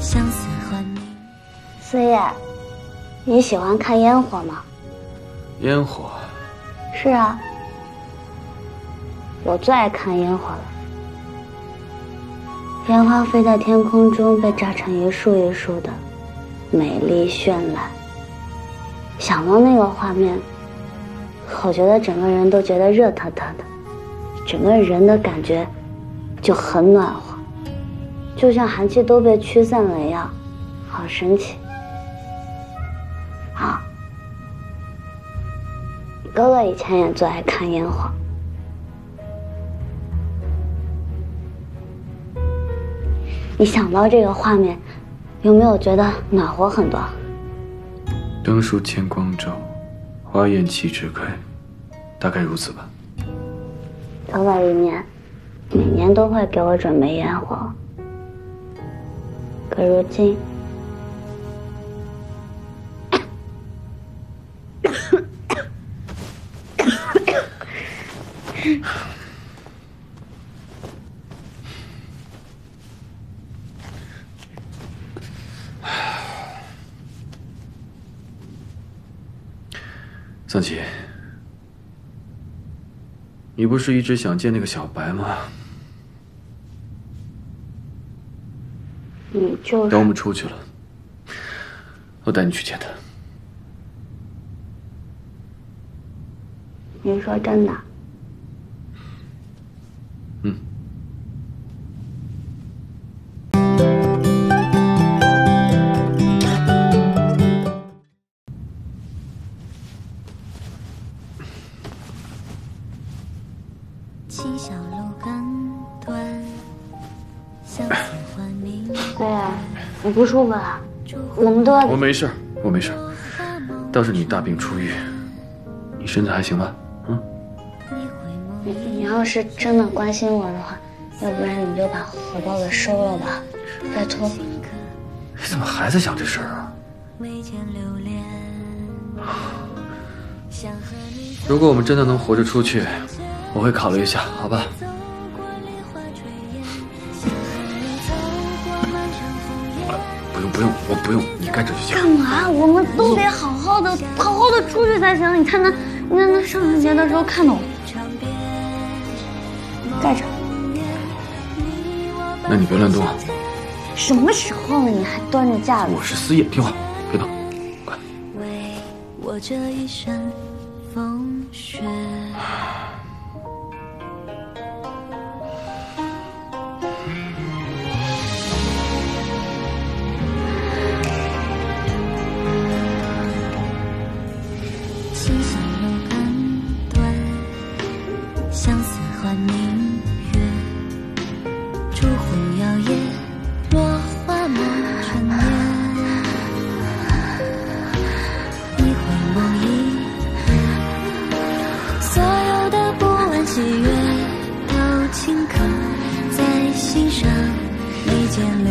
相思和你，四叶，你喜欢看烟火吗？烟火，是啊。我最爱看烟火了。烟花飞在天空中，被炸成一束一束的，美丽绚烂。想到那个画面，我觉得整个人都觉得热腾腾的，整个人的感觉就很暖和。就像寒气都被驱散了一样，好神奇。啊，哥哥以前也最爱看烟火。你想到这个画面，有没有觉得暖和很多？灯树见光照，花艳岂止开，大概如此吧。哥哥一年每年都会给我准备烟火，可如今，桑琪，你不是一直想见那个小白吗？你就是等我们出去了，我带你去见他。你说真的？嗯。七小路根断，相思。对呀，你不舒服啊？我们都要我没事，我没事。倒是你大病初愈，你身子还行吧？嗯。你你要是真的关心我的话，要不然你就把荷包给收了吧，拜托。你怎么还在想这事儿啊？如果我们真的能活着出去，我会考虑一下，好吧？不用，我不用，你盖着就行。干嘛？我们都得好好的，好好的出去才行。你看看，你看看，上个节的时候看到我。盖着。那你别乱动啊。什么时候了，你还端着架子。我是司夜，听话，别动。快。为我这一身风雪。见。